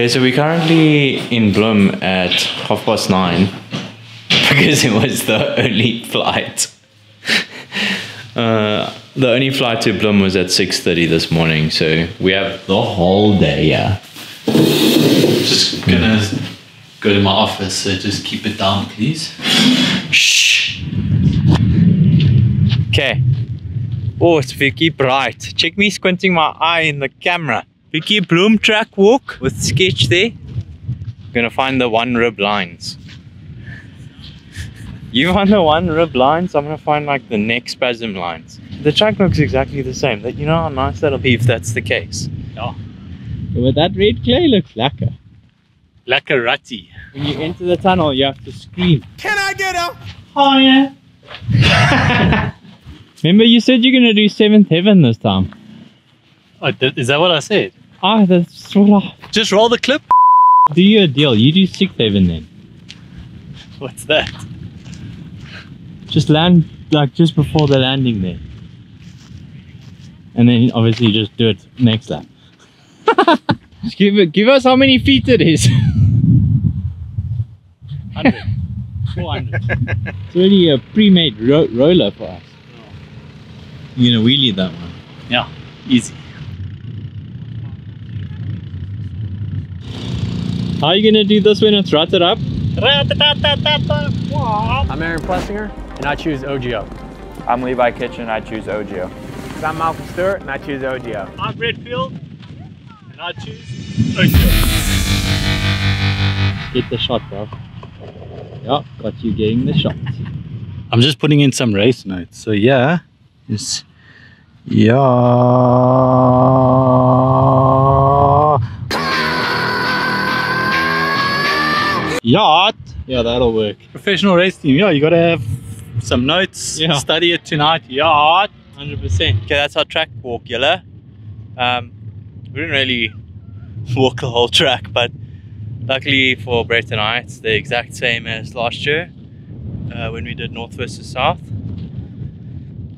Okay, so we're currently in Bloom at half past nine because it was the only flight. Uh, the only flight to Bloom was at six thirty this morning, so we have the whole day. Yeah. Just gonna go to my office, so just keep it down, please. Shh. Okay. Oh, it's Vicky bright. Check me squinting my eye in the camera. Vicky Bloom track walk with sketch there. Gonna find the one rib lines. You find the one rib lines, I'm gonna find like the neck spasm lines. The track looks exactly the same. That you know how nice that'll be if that's the case. Yeah. But that red clay looks lekker. Lekker ratty. When you enter the tunnel, you have to scream. Can I get a Higher. Remember, you said you're gonna do seventh heaven this time. Oh, is that what I said? Ah, that's what I Just roll the clip. do you a deal. You do sixth heaven then. What's that? Just land like just before the landing there. And then obviously just do it next lap. just give it give us how many feet it is. 100. 400. It's already a pre-made ro- roller for us. You're gonna wheelie that one. Yeah, easy. How are you gonna do this when it's rutted up? I'm Aaron Plessinger, and I choose OGO. I'm Levi Kitchen. I choose OGO. I'm Malcolm Stewart, and I choose OGO. I'm Redfield, and I choose OGO. Get the shot, bro. Yeah, got you getting the shot. I'm just putting in some race notes. So yeah, is yeah. Yacht. Yeah, that'll work. Professional race team. Yeah, you gotta have some notes. Yeah. Study it tonight. Yacht. Hundred percent. Okay, that's our track walk, Yella. Um, we didn't really walk the whole track, but luckily for Brett and I, it's the exact same as last year uh, when we did North versus South.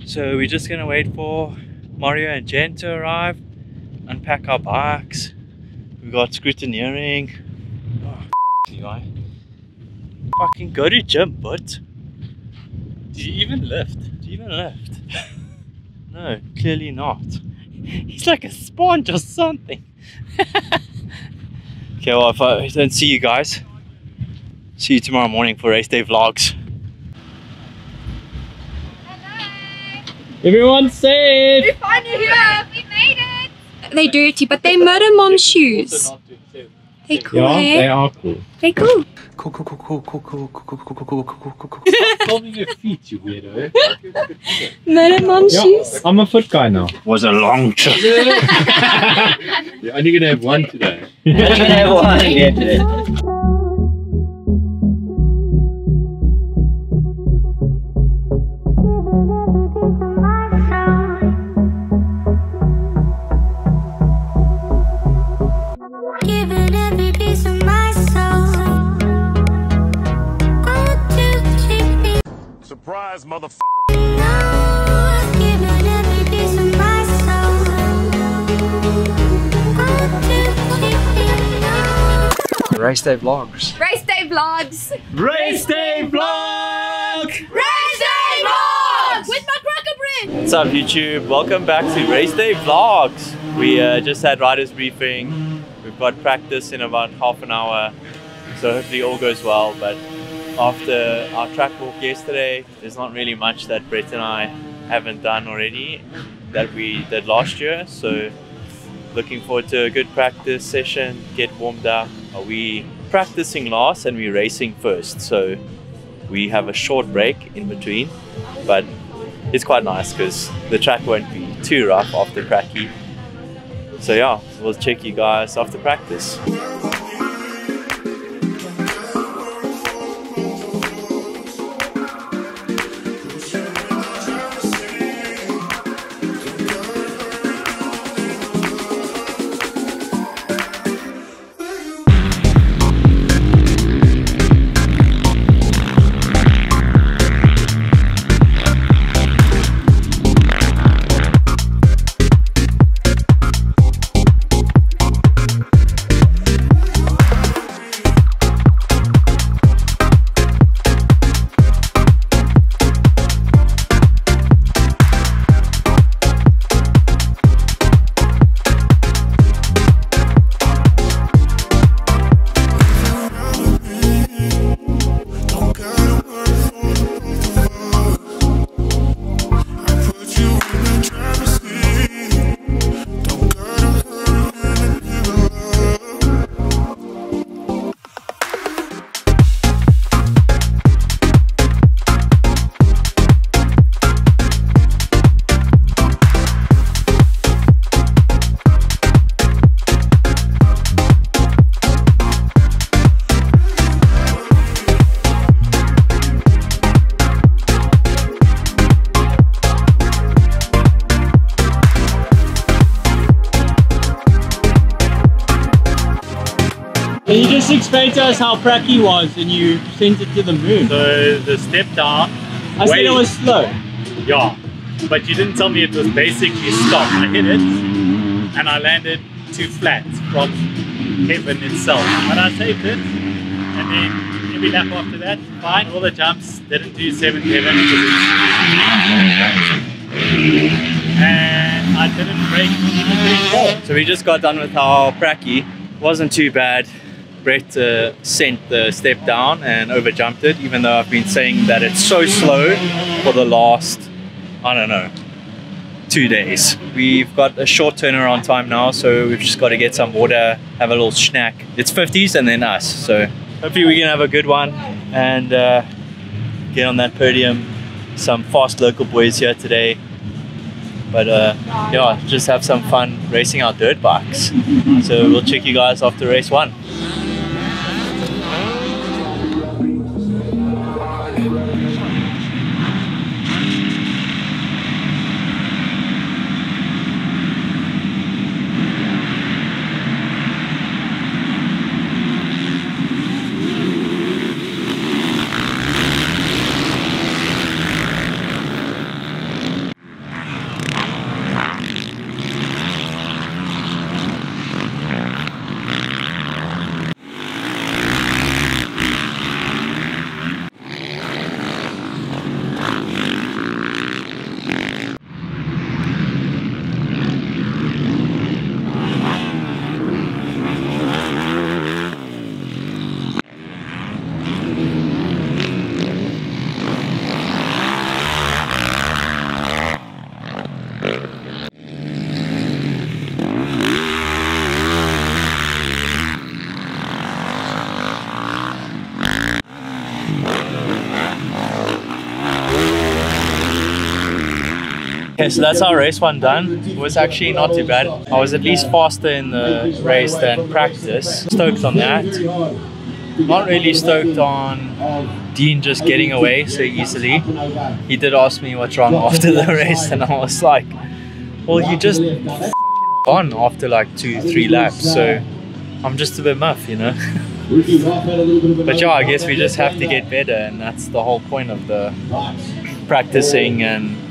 So we're just gonna wait for Mario and Jen to arrive, unpack our bikes. We've got scrutineering. F- Levi. Fucking go to gym, but Did you even lift? do you even lift? no, clearly not. He's like a sponge or something. okay, well, if I don't see you guys, see you tomorrow morning for race day vlogs. Everyone safe! Find you here. We made it. They dirty, but they murder mom's shoes. They cool, eh? are cool. They cool. Call me your feet, you weirdo. Murder mom's shoes. I'm a foot guy now. Was a long trip. You're only gonna have one today. Giving Race Day Vlogs. Race day vlogs. Race day vlog! Race day vlogs with my cracker bread. What's up YouTube? Welcome back to Race Day Vlogs. We uh, just had riders briefing. We've got practice in about half an hour. So hopefully all goes well. But after our track walk yesterday, there's not really much that Brett and I haven't done already that we did last year. So looking forward to a good practice session, get warmed up. Are we practicing last and we're racing first? So we have a short break in between. But it's quite nice because the track won't be too rough after cracky. So yeah, we'll check you guys after practice. Explain to us how Pracky was and you sent it to the moon? So the step down. I said it was slow. Yeah, but you didn't tell me it was basically stop. I hit it and I landed too flat from heaven itself. But I saved it and then every lap after that, fine. All the jumps didn't do seventh heaven and I didn't break anything. So we just got done with our pracky. Wasn't too bad. Brett uh, sent the step down and overjumped it, even though I've been saying that it's so slow for the last, I don't know, two days. We've got a short turnaround time now, so we've just got to get some water, have a little snack. It's 50s and then us, so hopefully we can have a good one and uh, get on that podium. Some fast local boys here today. But uh, yeah, just have some fun racing our dirt bikes. So we'll check you guys after race one. Jerusalem. Okay, so that's our race one done. It was actually not too bad. I was at least faster in the race than practice. Stoked on that. Not really stoked on Dean just getting away so easily. He did ask me what's wrong after the race, and I was like, well, you just on after like two, three laps, so I'm just a bit muff, you know. but yeah, I guess we just have to get better, and that's the whole point of the practicing and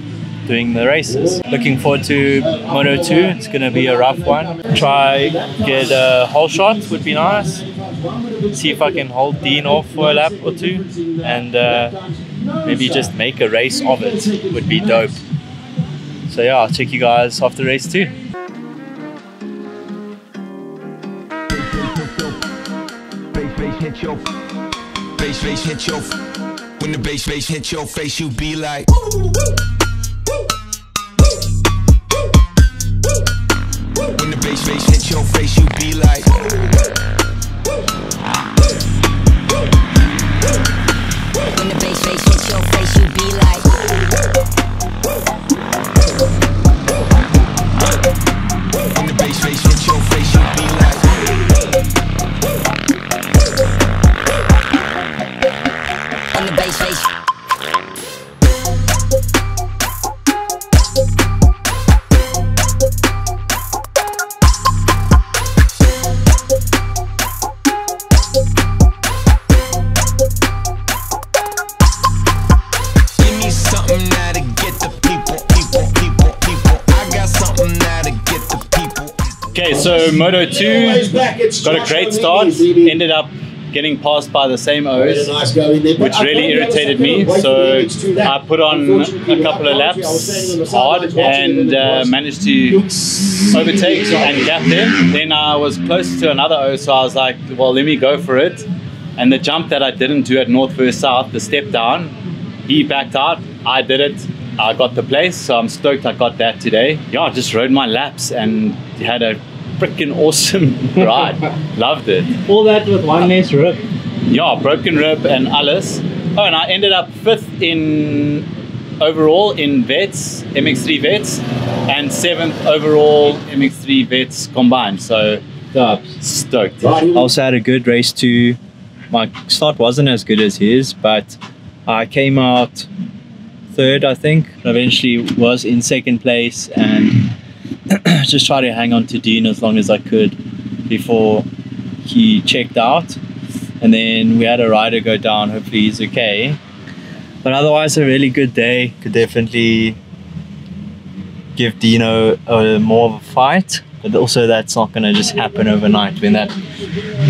doing the races. Looking forward to Moto 2. It's going to be a rough one. Try get a whole shot would be nice. See if I can hold Dean off for a lap or two and uh, maybe just make a race of it would be dope. So yeah, I'll check you guys after race 2. Bass, bass hit your hit your when the bass, bass hit your face, you be like. When the bass, bass hit your face, you be like. When the bass bass hits your face, Okay, so Moto 2 got a great start, ended up getting passed by the same O's, which really irritated me. So I put on a couple of laps hard and uh, managed to overtake and gap them. Then I was close to another O, so I was like, well, let me go for it. And the jump that I didn't do at North versus South, the step down, he backed out. I did it. I got the place, so I'm stoked I got that today. Yeah, I just rode my laps and had a freaking awesome ride. Loved it. All that with one nice rip. Yeah, broken rib and alles. Oh, and I ended up fifth in overall in vets, MX3 vets, and seventh overall MX3 vets combined. So stoked. I also had a good race too. My start wasn't as good as his, but I came out third, I think. Eventually was in second place and just tried to hang on to Dean as long as I could before he checked out. And then we had a rider go down. Hopefully he's okay. But otherwise, a really good day. Could definitely give Dino a more of a fight. But also, that's not going to just happen overnight when that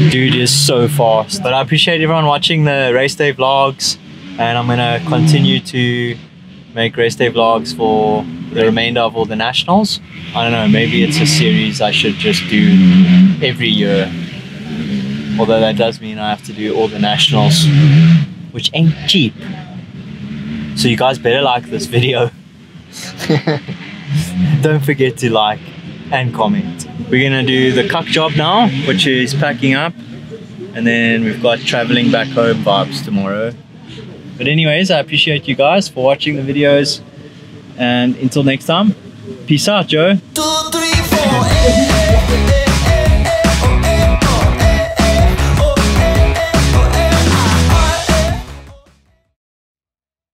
dude is so fast. But I appreciate everyone watching the race day vlogs. And I'm going to continue to make race day vlogs for the remainder of all the nationals. I don't know, maybe it's a series I should just do every year. Although that does mean I have to do all the nationals, which ain't cheap. So you guys better like this video. Don't forget to like and comment. We're gonna do the cuck job now, which is packing up. And then we've got traveling back home vibes tomorrow. But anyways, I appreciate you guys for watching the videos. And until next time, peace out, Joe.